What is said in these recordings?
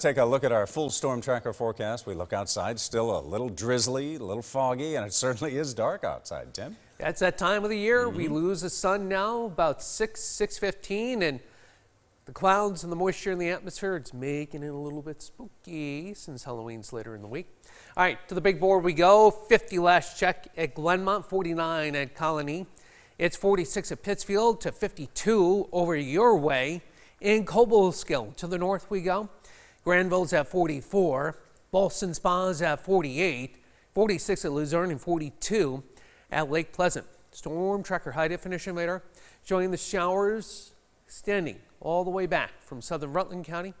Take a look at our full storm tracker forecast. We look outside, still a little drizzly, a little foggy, and it certainly is dark outside, Tim. It's that time of the year. We Mm-hmm. lose the sun now about 6, 6.15, and the clouds and the moisture in the atmosphere, it's making it a little bit spooky since Halloween's later in the week. All right, to the big board we go. 50 last check at Glenmont, 49 at Colonie. It's 46 at Pittsfield to 52 over your way. In Cobleskill, to the north we go. Granville's at 44. Ballston Spa's at 48. 46 at Luzerne and 42 at Lake Pleasant. Storm tracker high definition radar showing the showers extending all the way back from southern Rutland County,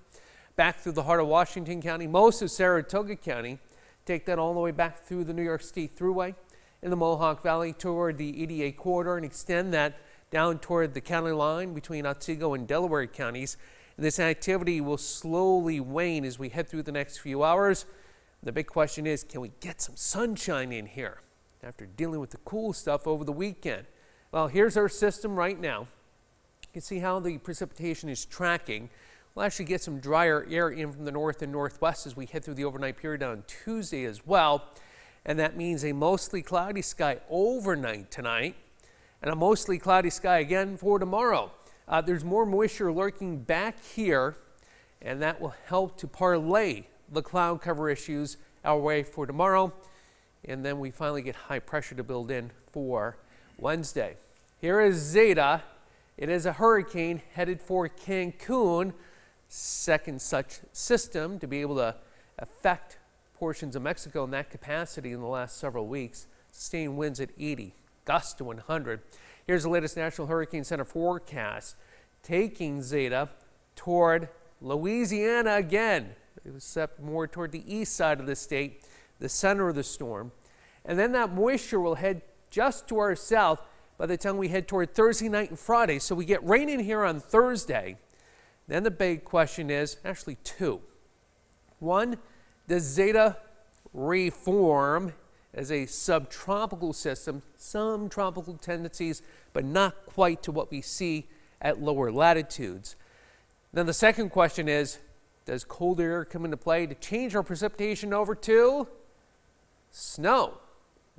back through the heart of Washington County, most of Saratoga County. Take that all the way back through the New York State Thruway in the Mohawk Valley toward the EDA corridor and extend that down toward the county line between Otsego and Delaware counties. This activity will slowly wane as we head through the next few hours. The big question is can we get some sunshine in here after dealing with the cool stuff over the weekend? Well, here's our system right now. You can see how the precipitation is tracking. We'll actually get some drier air in from the north and northwest as we head through the overnight period on Tuesday as well. And that means a mostly cloudy sky overnight tonight and a mostly cloudy sky again for tomorrow. Uh, there's more moisture lurking back here, and that will help to parlay the cloud cover issues our way for tomorrow. And then we finally get high pressure to build in for Wednesday. Here is Zeta. It is a hurricane headed for Cancun, second such system to be able to affect portions of Mexico in that capacity in the last several weeks. Sustained winds at 80, gusts to 100. Here's the latest National Hurricane Center forecast taking Zeta toward Louisiana again, except more toward the east side of the state, the center of the storm. And then that moisture will head just to our south by the time we head toward Thursday night and Friday. So we get rain in here on Thursday. Then the big question is actually two. One, does Zeta reform as a subtropical system, some tropical tendencies, but not quite to what we see at lower latitudes? Then the second question is Does cold air come into play to change our precipitation over to snow?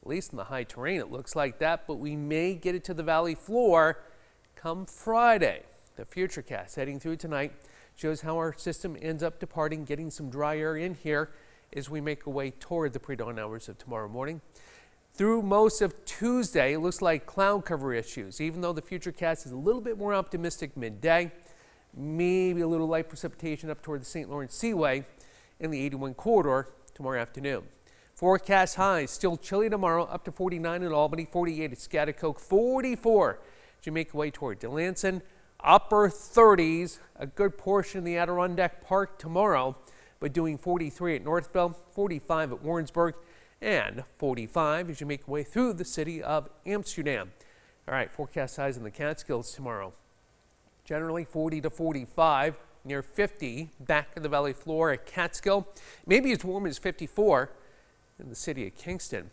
At least in the high terrain, it looks like that, but we may get it to the valley floor come Friday. The Futurecast heading through tonight shows how our system ends up departing, getting some dry air in here as we make our way toward the pre dawn hours of tomorrow morning. Through most of Tuesday, it looks like cloud cover issues, even though the Futurecast is a little bit more optimistic midday. Maybe a little light precipitation up toward the St. Lawrence Seaway in the 81 corridor tomorrow afternoon. Forecast highs still chilly tomorrow, up to 49 in Albany, 48 at Schaghticoke, 44 as you make your way toward Delanson, upper 30s, a good portion of the Adirondack Park tomorrow, but doing 43 at Northville, 45 at Warrensburg, and 45 as you make your way through the city of Amsterdam. All right, forecast highs in the Catskills tomorrow. Generally 40 to 45, near 50 back in the valley floor at Catskill. Maybe as warm as 54 in the city of Kingston.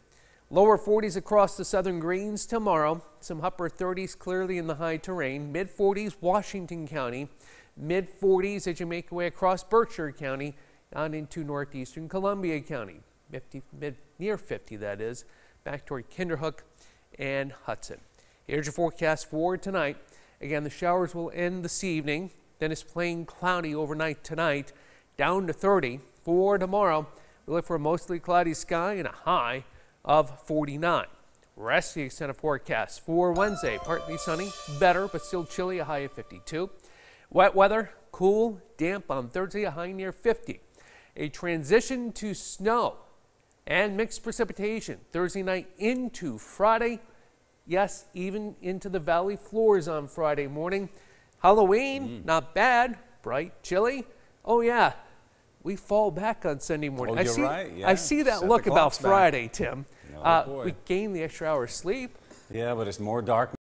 Lower 40s across the southern greens tomorrow. Some upper 30s clearly in the high terrain. Mid 40s Washington County. Mid 40s as you make your way across Berkshire County on into northeastern Columbia County. 50, mid, near 50 that is, back toward Kinderhook and Hudson. Here's your forecast for tonight. Again, the showers will end this evening. Then it's plain cloudy overnight tonight, down to 30 for tomorrow. We look for a mostly cloudy sky and a high of 49. Rest of the extent of forecast for Wednesday, partly sunny, better but still chilly, a high of 52. Wet weather, cool, damp on Thursday, a high near 50. A transition to snow and mixed precipitation Thursday night into Friday. Yes, even into the valley floors on Friday morning. Halloween, not bad, bright, chilly. Oh, yeah, we fall back on Sunday morning. Oh, I see, right, I see that Set look about back. Friday, Tim. Oh, Uh, we gain the extra hour of sleep. Yeah, but it's more dark